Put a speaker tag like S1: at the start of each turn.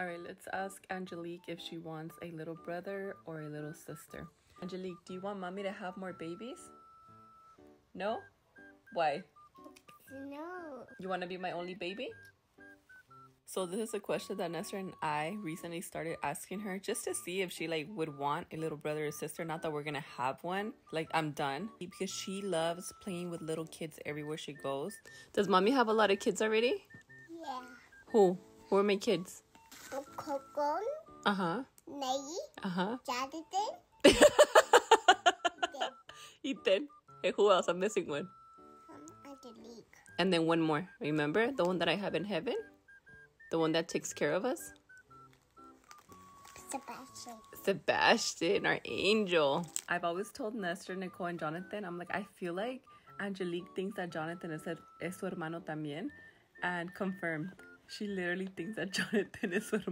S1: All right, let's ask Angelique if she wants a little brother or a little sister. Angelique, do you want mommy to have more babies? No? Why?
S2: No.
S1: You want to be my only baby? So this is a question that Nestor and I recently started asking her just to see if she like would want a little brother or sister. Not that we're gonna have one. Like I'm done because she loves playing with little kids everywhere she goes. Does mommy have a lot of kids already?
S2: Yeah.
S1: Who? Who are my kids?
S2: Kokon,
S1: Uh huh.
S2: Nai,
S1: Uh huh.
S2: Jonathan,
S1: Ethan. Hey, who else? I'm missing one.
S2: um, Angelique.
S1: And then one more. Remember the one that I have in heaven? The one that takes care of us?
S2: Sebastian.
S1: Sebastian, our angel. I've always told Nestor, Nicole, and Jonathan, I'm like, I feel like Angelique thinks that Jonathan is, es su hermano también. And confirmed, she literally thinks that Jonathan is su hermano.